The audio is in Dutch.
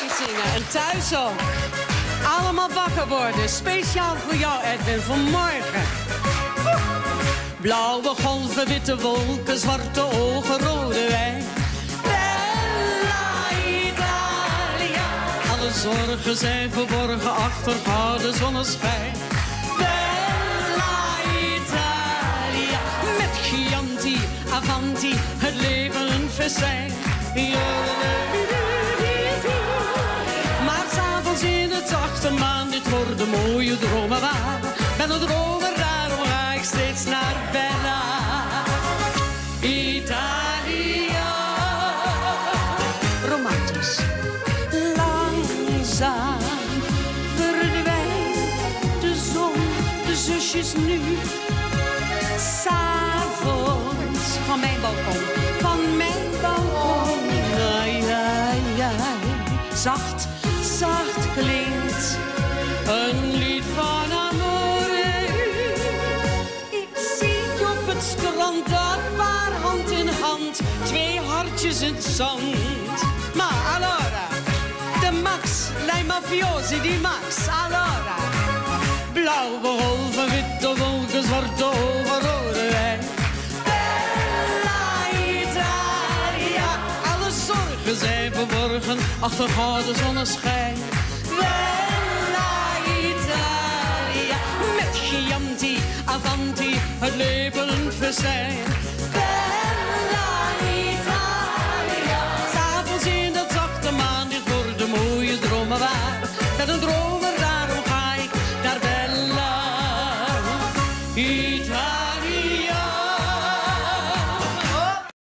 meezingen en thuis ook. Allemaal wakker worden, speciaal voor jou Edwin, vanmorgen. Blauwe golven, witte wolken, zwarte ogen, rode wijn. Bella Italia. Alle zorgen zijn verborgen achter gouden zonneschijn. Bella Italia. Met Chianti, Avanti, het leven een festijn. Worden mooie dromen waar. Ben een dromer, daarom ga ik steeds naar Bella Italia. Romantisch. Langzaam verdwijnt de zon, de zusjes nu. S'avonds van mijn balkon, van mijn balkon. Ai, ai. Zacht, zacht strand dat paar hand in hand, twee hartjes in het zand. Maar allora, de Max, lei mafiosi di Max, allora. Blauwe golven, witte wolken, zwarte ogen, rode wijn. Bella Italia, alle zorgen zijn verborgen achter gouden zonneschijn. Bella Italia, met Chianti, Avanti, het leven een festijn. Bella